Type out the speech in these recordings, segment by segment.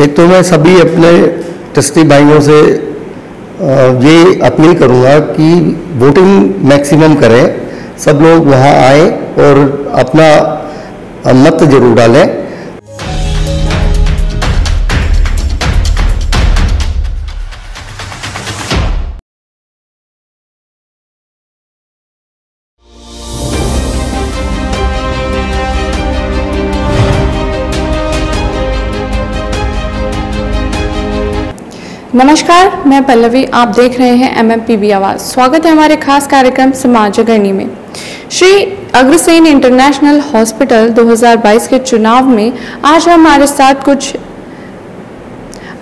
एक तो मैं सभी अपने ट्रस्टी भाइयों से ये अपील करूँगा कि वोटिंग मैक्सिमम करें। सब लोग वहाँ आए और अपना मत ज़रूर डालें। नमस्कार, मैं पल्लवी, आप देख रहे हैं एम एम आवाज़। स्वागत है हमारे खास कार्यक्रम समाज अग्रणी में। श्री अग्रसेन इंटरनेशनल हॉस्पिटल 2022 के चुनाव में आज हमारे साथ कुछ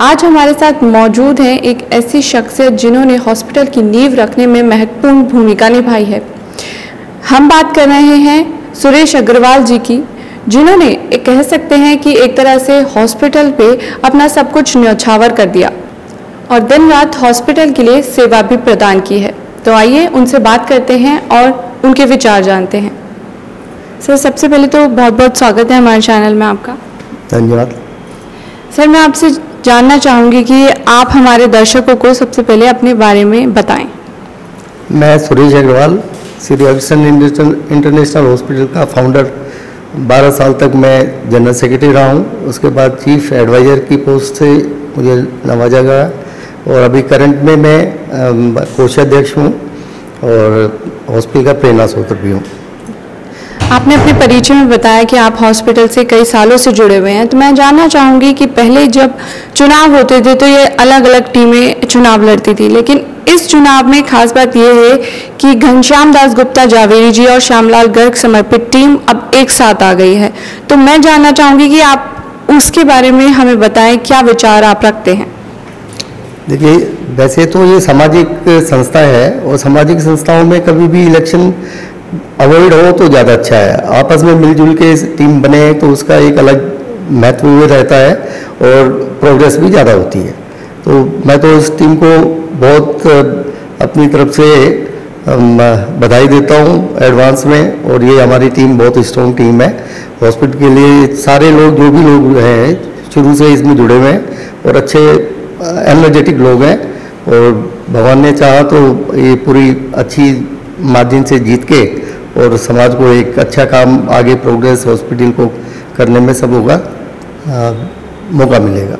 आज हमारे साथ मौजूद हैं एक ऐसी शख्सियत जिन्होंने हॉस्पिटल की नींव रखने में महत्वपूर्ण भूमिका निभाई है। हम बात कर रहे हैं सुरेश अग्रवाल जी की, जिन्होंने कह सकते हैं कि एक तरह से हॉस्पिटल पे अपना सब कुछ न्यौछावर कर दिया। और दिन रात हॉस्पिटल के लिए सेवा भी प्रदान की है। तो आइए उनसे बात करते हैं और उनके विचार जानते हैं। सर सबसे पहले तो बहुत बहुत स्वागत है हमारे चैनल में आपका। धन्यवाद। सर मैं आपसे जानना चाहूँगी कि आप हमारे दर्शकों को सबसे पहले अपने बारे में बताएँ। मैं सुरेश अग्रवाल श्री अग्रसेन इंटरनेशनल हॉस्पिटल का फाउंडर 12 साल तक मैं जनरल सेक्रेटरी रहा हूँ। उसके बाद चीफ एडवाइज़र की पोस्ट से मुझे नवाजा गया। और अभी करंट में मैं कोषाध्यक्ष हूँ और हॉस्पिटल का प्रेरणा स्रोत भी हूँ। आपने अपने परिचय में बताया कि आप हॉस्पिटल से कई सालों से जुड़े हुए हैं। तो मैं जानना चाहूँगी कि पहले जब चुनाव होते थे तो ये अलग अलग टीमें चुनाव लड़ती थी। लेकिन इस चुनाव में खास बात यह है कि घनश्याम दास गुप्ता जावेरी जी और श्यामलाल गर्ग समर्पित टीम अब एक साथ आ गई है। तो मैं जानना चाहूँगी कि आप उसके बारे में हमें बताएँ, क्या विचार आप रखते हैं? देखिए, वैसे तो ये सामाजिक संस्था है और सामाजिक संस्थाओं में कभी भी इलेक्शन अवॉइड हो तो ज़्यादा अच्छा है। आपस में मिलजुल के टीम बने तो उसका एक अलग महत्व रहता है और प्रोग्रेस भी ज़्यादा होती है। तो मैं तो इस टीम को बहुत अपनी तरफ़ से बधाई देता हूँ एडवांस में और ये हमारी टीम बहुत स्ट्रॉन्ग टीम है। हॉस्पिटल के लिए सारे लोग, जो भी लोग हैं, शुरू से इसमें जुड़े हुए हैं और अच्छे एनर्जेटिक लोग हैं और भगवान ने चाहा तो ये पूरी अच्छी मार्जिन से जीत के और समाज को एक अच्छा काम, आगे प्रोग्रेस हॉस्पिटल को करने में सब होगा मौका मिलेगा।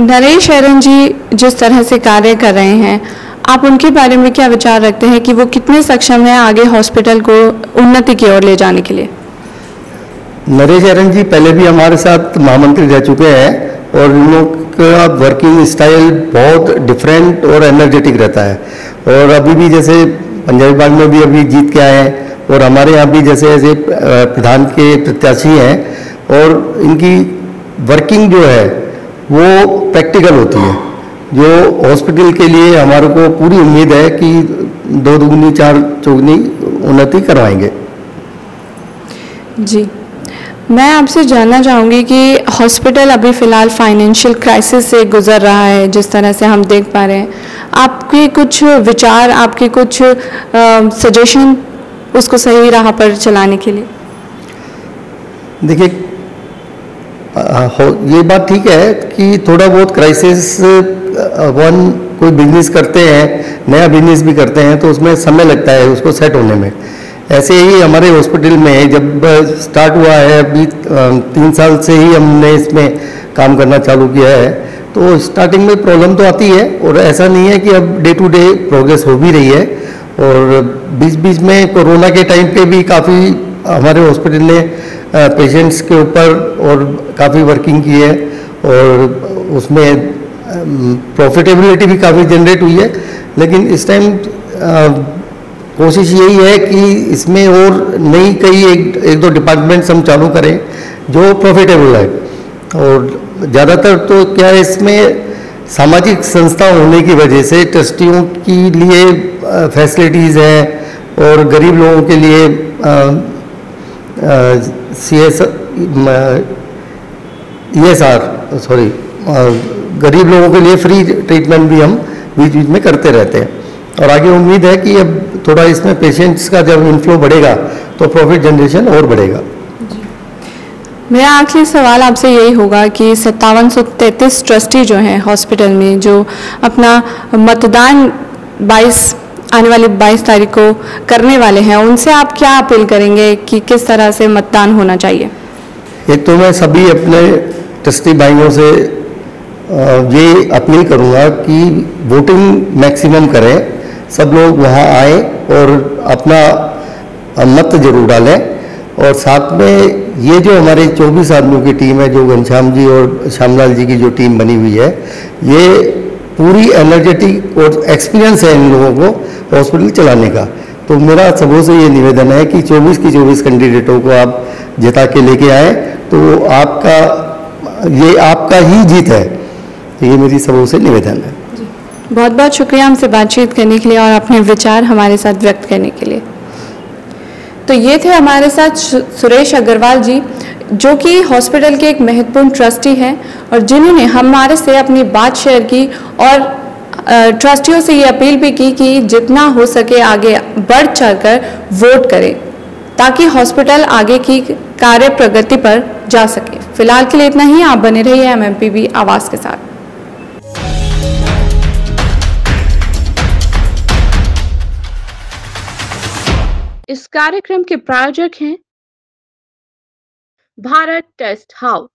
नरेश शरण जी जिस तरह से कार्य कर रहे हैं, आप उनके बारे में क्या विचार रखते हैं कि वो कितने सक्षम हैं आगे हॉस्पिटल को उन्नति की ओर ले जाने के लिए? नरेश अरन जी, पहले भी हमारे साथ महामंत्री रह चुके हैं और इन लोग का वर्किंग स्टाइल बहुत डिफरेंट और एनर्जेटिक रहता है। और अभी भी जैसे पंजाबी बाग में भी अभी जीत के आए हैं और हमारे यहाँ भी जैसे ऐसे प्रधान के प्रत्याशी हैं और इनकी वर्किंग जो है, वो प्रैक्टिकल होती है। जो हॉस्पिटल के लिए हमारे को पूरी उम्मीद है कि दो दुगनी, चार चौगनी उन्नति करवाएँगे। जी। मैं आपसे जानना चाहूँगी कि हॉस्पिटल अभी फ़िलहाल फाइनेंशियल क्राइसिस से गुज़र रहा है, जिस तरह से हम देख पा रहे हैं। आपके कुछ विचार, आपके कुछ सजेशन उसको सही राह पर चलाने के लिए? देखिए ये बात ठीक है कि थोड़ा बहुत क्राइसिस वन कोई बिज़नेस करते हैं, नया बिज़नेस भी करते हैं तो उसमें समय लगता है उसको सेट होने में। ऐसे ही हमारे हॉस्पिटल में जब स्टार्ट हुआ है, अभी तीन साल से ही हमने इसमें काम करना चालू किया है तो स्टार्टिंग में प्रॉब्लम तो आती है और ऐसा नहीं है कि अब डे टू डे प्रोग्रेस हो भी रही है और बीच बीच में कोरोना के टाइम पे भी काफ़ी हमारे हॉस्पिटल ने पेशेंट्स के ऊपर और काफ़ी वर्किंग की है और उसमें प्रॉफिटेबिलिटी भी काफ़ी जनरेट हुई है, लेकिन इस टाइम कोशिश यही है कि इसमें और नई कई एक, एक दो डिपार्टमेंट्स हम चालू करें जो प्रॉफिटेबल है। और ज़्यादातर तो क्या है इसमें सामाजिक संस्था होने की वजह से ट्रस्टियों के लिए फैसिलिटीज़ हैं और गरीब लोगों के लिए C S E S R sorry गरीब लोगों के लिए फ्री ट्रीटमेंट भी हम बीच बीच में करते रहते हैं। और आगे उम्मीद है कि अब थोड़ा इसमें पेशेंट्स का जब इनफ्लो बढ़ेगा तो प्रॉफिट जनरेशन और बढ़ेगा। मेरा आखिरी सवाल आपसे यही होगा कि सत्तावन ट्रस्टी जो हैं हॉस्पिटल में जो अपना मतदान 22 आने वाली 22 तारीख को करने वाले हैं उनसे आप क्या अपील करेंगे कि किस तरह से मतदान होना चाहिए? एक तो मैं सभी अपने ट्रस्टी भाइयों से ये अपील करूँगा कि वोटिंग मैक्सिमम करें। सब लोग वहाँ आए और अपना मत ज़रूर डालें। और साथ में ये जो हमारे 24 आदमियों की टीम है, जो घनश्याम जी और श्यामलाल जी की जो टीम बनी हुई है, ये पूरी एनर्जेटिक और एक्सपीरियंस है इन लोगों को हॉस्पिटल चलाने का। तो मेरा सबों से ये निवेदन है कि 24 की 24 कैंडिडेटों को आप जिता के लेके आए। तो आपका, ये आपका ही जीत है। तो ये मेरी सबों से निवेदन है। बहुत बहुत शुक्रिया हमसे बातचीत करने के लिए और अपने विचार हमारे साथ व्यक्त करने के लिए। तो ये थे हमारे साथ सुरेश अग्रवाल जी, जो कि हॉस्पिटल के एक महत्वपूर्ण ट्रस्टी हैं और जिन्होंने हमारे से अपनी बात शेयर की और ट्रस्टियों से ये अपील भी की कि जितना हो सके आगे बढ़ चढ़कर वोट करें, ताकि हॉस्पिटल आगे की कार्य प्रगति पर जा सके। फ़िलहाल के लिए इतना ही, आप बने रहिए एम आवास के साथ। कार्यक्रम के प्रायोजक हैं Bharat test house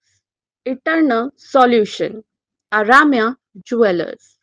eternal solution Aramya jewellers.